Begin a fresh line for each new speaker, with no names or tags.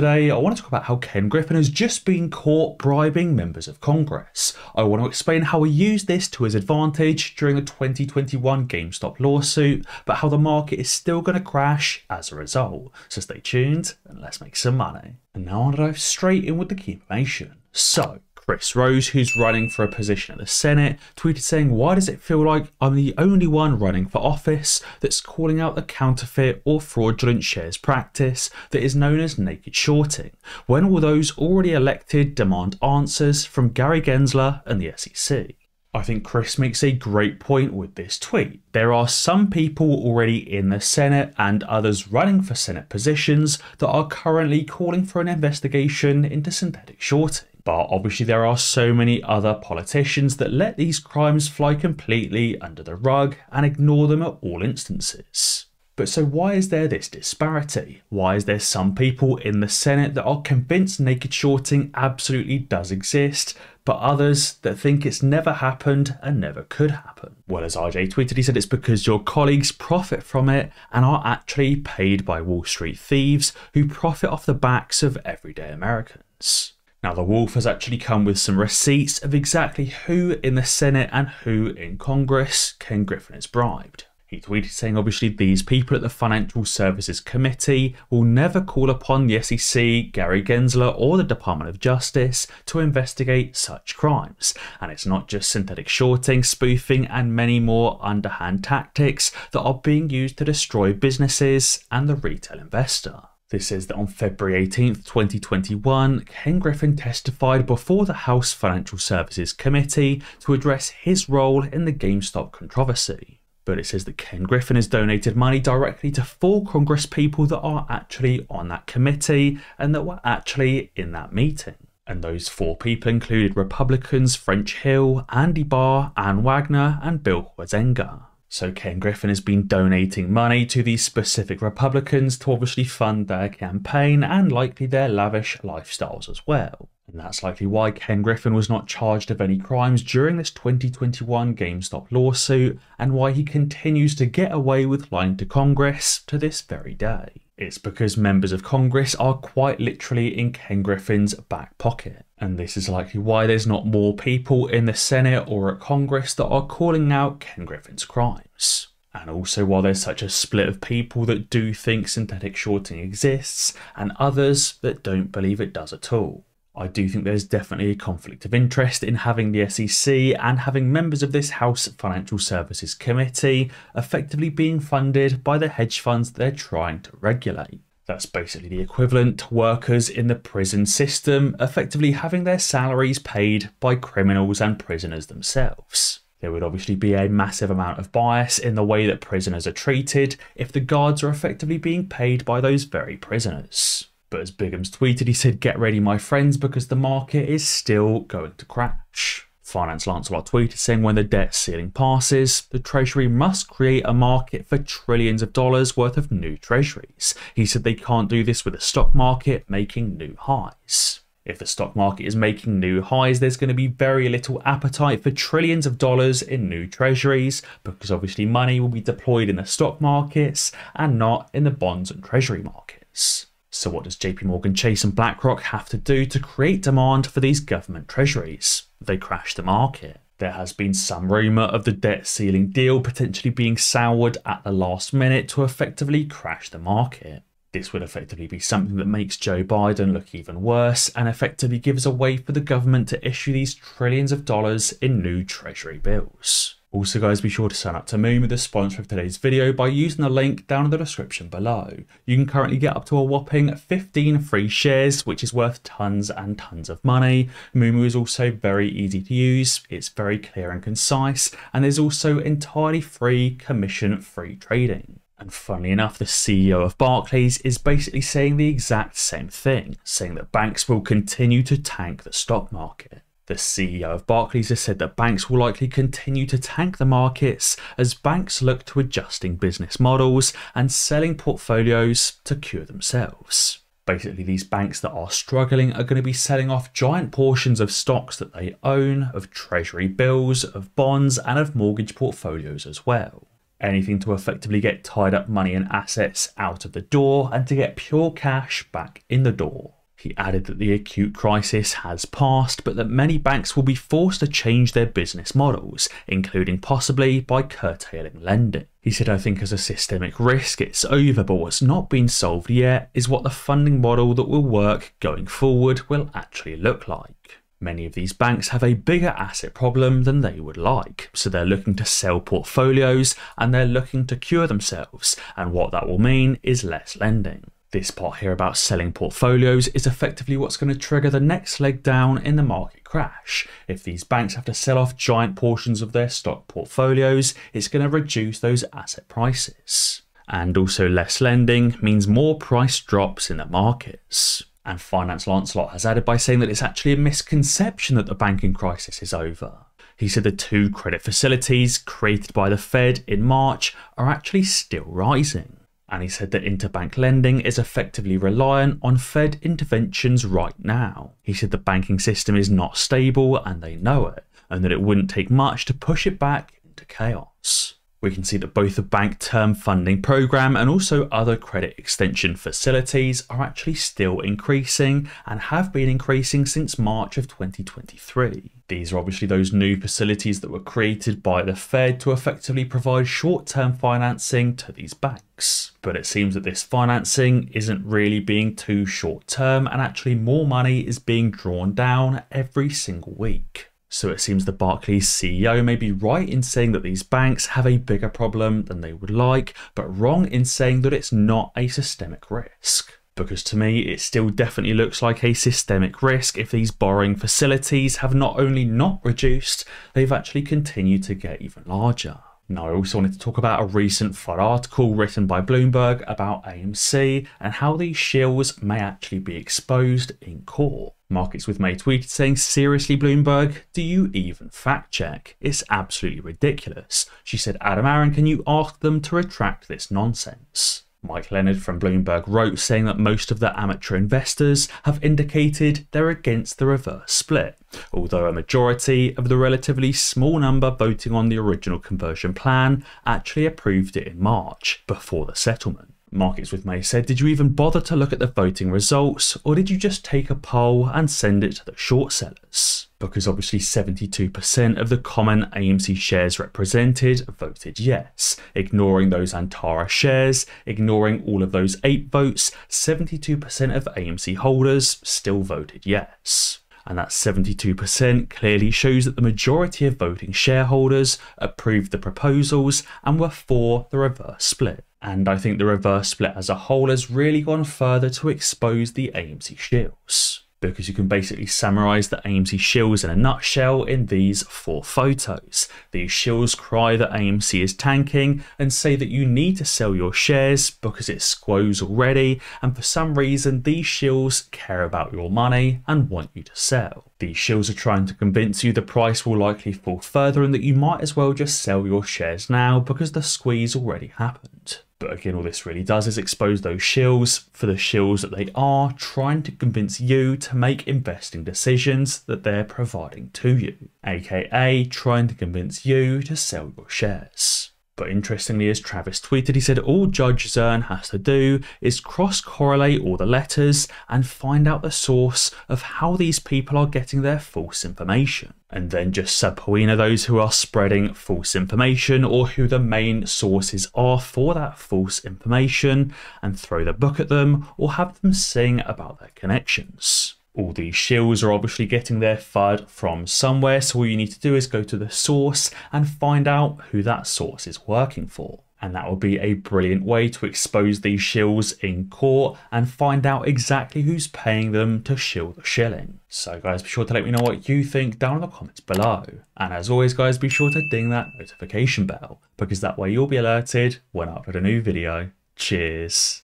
today, I want to talk about how Ken Griffin has just been caught bribing members of Congress. I want to explain how he used this to his advantage during the 2021 GameStop lawsuit, but how the market is still going to crash as a result. So stay tuned and let's make some money. And now I'll dive straight in with the key information. So, Chris Rose, who's running for a position at the Senate, tweeted saying, Why does it feel like I'm the only one running for office that's calling out the counterfeit or fraudulent shares practice that is known as naked shorting, when all those already elected demand answers from Gary Gensler and the SEC? I think Chris makes a great point with this tweet. There are some people already in the Senate and others running for Senate positions that are currently calling for an investigation into synthetic shorting. But obviously, there are so many other politicians that let these crimes fly completely under the rug and ignore them at all instances. But so why is there this disparity? Why is there some people in the Senate that are convinced naked shorting absolutely does exist, but others that think it's never happened and never could happen? Well, as RJ tweeted, he said it's because your colleagues profit from it and are actually paid by Wall Street thieves who profit off the backs of everyday Americans. Now, the Wolf has actually come with some receipts of exactly who in the Senate and who in Congress Ken Griffin has bribed. He tweeted saying, obviously, these people at the Financial Services Committee will never call upon the SEC, Gary Gensler, or the Department of Justice to investigate such crimes. And it's not just synthetic shorting, spoofing, and many more underhand tactics that are being used to destroy businesses and the retail investor. This says that on February 18th, 2021, Ken Griffin testified before the House Financial Services Committee to address his role in the GameStop controversy. But it says that Ken Griffin has donated money directly to four Congress people that are actually on that committee and that were actually in that meeting. And those four people included Republicans French Hill, Andy Barr, Ann Wagner, and Bill Huizenga. So Ken Griffin has been donating money to these specific Republicans to obviously fund their campaign and likely their lavish lifestyles as well. And that's likely why Ken Griffin was not charged of any crimes during this 2021 GameStop lawsuit and why he continues to get away with lying to Congress to this very day. It's because members of Congress are quite literally in Ken Griffin's back pocket. And this is likely why there's not more people in the Senate or at Congress that are calling out Ken Griffin's crimes. And also why there's such a split of people that do think synthetic shorting exists and others that don't believe it does at all. I do think there's definitely a conflict of interest in having the SEC and having members of this House Financial Services Committee effectively being funded by the hedge funds they're trying to regulate. That's basically the equivalent to workers in the prison system effectively having their salaries paid by criminals and prisoners themselves. There would obviously be a massive amount of bias in the way that prisoners are treated if the guards are effectively being paid by those very prisoners. But as Biggums tweeted, he said, Get ready, my friends, because the market is still going to crash. Finance Lancelot tweeted saying when the debt ceiling passes, the Treasury must create a market for trillions of dollars worth of new treasuries. He said they can't do this with the stock market making new highs. If the stock market is making new highs, there's going to be very little appetite for trillions of dollars in new treasuries because obviously money will be deployed in the stock markets and not in the bonds and treasury markets. So what does JP Morgan Chase and BlackRock have to do to create demand for these government treasuries? They crash the market. There has been some rumour of the debt ceiling deal potentially being soured at the last minute to effectively crash the market. This would effectively be something that makes Joe Biden look even worse and effectively gives a way for the government to issue these trillions of dollars in new treasury bills. Also guys, be sure to sign up to Moomoo, the sponsor of today's video, by using the link down in the description below. You can currently get up to a whopping 15 free shares, which is worth tons and tons of money. Moomoo is also very easy to use, it's very clear and concise, and there's also entirely free commission-free trading. And funnily enough, the CEO of Barclays is basically saying the exact same thing, saying that banks will continue to tank the stock market. The CEO of Barclays has said that banks will likely continue to tank the markets as banks look to adjusting business models and selling portfolios to cure themselves. Basically, these banks that are struggling are going to be selling off giant portions of stocks that they own, of treasury bills, of bonds, and of mortgage portfolios as well. anything to effectively get tied up money and assets out of the door and to get pure cash back in the door. He added that the acute crisis has passed, but that many banks will be forced to change their business models, including possibly by curtailing lending. He said, I think as a systemic risk, it's over, but what's not been solved yet is what the funding model that will work going forward will actually look like. Many of these banks have a bigger asset problem than they would like, so they're looking to sell portfolios and they're looking to cure themselves, and what that will mean is less lending. This part here about selling portfolios is effectively what's going to trigger the next leg down in the market crash. If these banks have to sell off giant portions of their stock portfolios, it's going to reduce those asset prices. And also less lending means more price drops in the markets. And Finance Lancelot has added by saying that it's actually a misconception that the banking crisis is over. He said the two credit facilities created by the Fed in March are actually still rising and he said that interbank lending is effectively reliant on Fed interventions right now. He said the banking system is not stable and they know it, and that it wouldn't take much to push it back into chaos. We can see that both the Bank Term Funding Program and also other credit extension facilities are actually still increasing and have been increasing since March of 2023. These are obviously those new facilities that were created by the Fed to effectively provide short term financing to these banks. But it seems that this financing isn't really being too short term and actually more money is being drawn down every single week. So it seems the Barclays CEO may be right in saying that these banks have a bigger problem than they would like, but wrong in saying that it's not a systemic risk. Because to me, it still definitely looks like a systemic risk if these borrowing facilities have not only not reduced, they've actually continued to get even larger. Now, I also wanted to talk about a recent FUD article written by Bloomberg about AMC and how these shills may actually be exposed in court. Markets with May tweeted saying, Seriously, Bloomberg, do you even fact check? It's absolutely ridiculous. She said, Adam Aron, can you ask them to retract this nonsense? Mike Leonard from Bloomberg wrote saying that most of the amateur investors have indicated they're against the reverse split, although a majority of the relatively small number voting on the original conversion plan actually approved it in March, before the settlement. Markets with May said, Did you even bother to look at the voting results, or did you just take a poll and send it to the short sellers? Because obviously 72% of the common AMC shares represented voted yes. Ignoring those Antara shares, ignoring all of those 8 votes, 72% of AMC holders still voted yes and that 72% clearly shows that the majority of voting shareholders approved the proposals and were for the reverse split. And I think the reverse split as a whole has really gone further to expose the AMC shills because you can basically summarize the AMC shills in a nutshell in these four photos. These shills cry that AMC is tanking and say that you need to sell your shares because it's squoze already, and for some reason these shills care about your money and want you to sell. These shills are trying to convince you the price will likely fall further and that you might as well just sell your shares now because the squeeze already happened. But again, all this really does is expose those shills for the shills that they are, trying to convince you to make investing decisions that they're providing to you, aka trying to convince you to sell your shares. But interestingly, as Travis tweeted, he said all Judge Zurn has to do is cross correlate all the letters and find out the source of how these people are getting their false information. And then just subpoena those who are spreading false information or who the main sources are for that false information and throw the book at them or have them sing about their connections. All these shills are obviously getting their FUD from somewhere, so all you need to do is go to the source and find out who that source is working for. And that will be a brilliant way to expose these shills in court and find out exactly who's paying them to shill the shilling. So guys, be sure to let me know what you think down in the comments below. And as always guys, be sure to ding that notification bell because that way you'll be alerted when I upload a new video. Cheers.